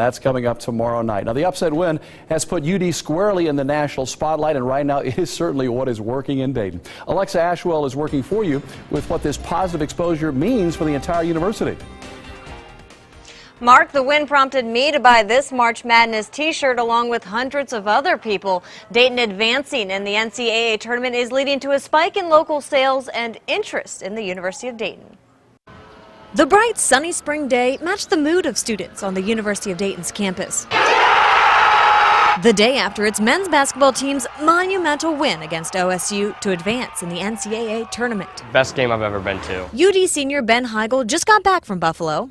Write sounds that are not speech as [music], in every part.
That's coming up tomorrow night. Now, the upset win has put UD squarely in the national spotlight, and right now [laughs] it is certainly what is working in Dayton. Alexa Ashwell is working for you with what this positive exposure means for the entire university. Mark, the win prompted me to buy this March Madness t-shirt along with hundreds of other people. Dayton advancing in the NCAA tournament is leading to a spike in local sales and interest in the University of Dayton. The bright, sunny spring day matched the mood of students on the University of Dayton's campus. The day after its men's basketball team's monumental win against OSU to advance in the NCAA tournament. Best game I've ever been to. UD senior Ben Heigl just got back from Buffalo.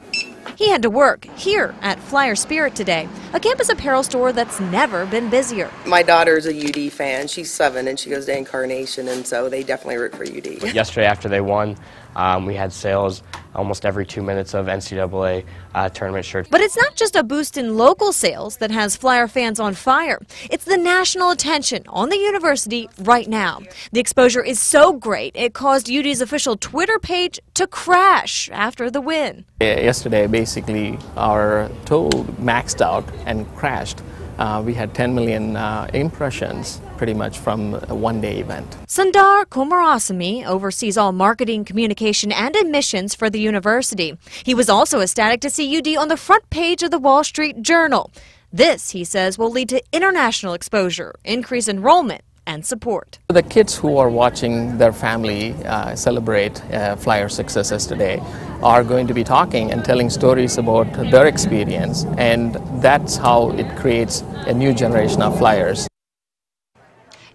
He had to work here at Flyer Spirit today, a campus apparel store that's never been busier. My daughter's a UD fan. She's seven and she goes to Incarnation, and so they definitely root for UD. Yesterday, after they won, um, we had sales almost every two minutes of NCAA uh, tournament shirts. But it's not just a boost in local sales that has Flyer fans on fire. It's the national attention on the university right now. The exposure is so great, it caused UD's official Twitter page to crash after the win. Yesterday, basically, our tool maxed out and crashed. Uh, we had 10 million uh, impressions pretty much from a one day event. Sundar Kumarasamy oversees all marketing, communication, and admissions for the university. He was also ecstatic to see UD on the front page of the Wall Street Journal. This, he says, will lead to international exposure, increase enrollment, and support. The kids who are watching their family uh, celebrate uh, Flyer successes today are going to be talking and telling stories about their experience, and that's how it creates a new generation of Flyers.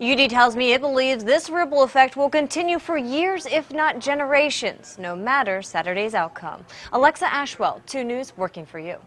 UD tells me it believes this ripple effect will continue for years, if not generations, no matter Saturday's outcome. Alexa Ashwell, 2 News, working for you.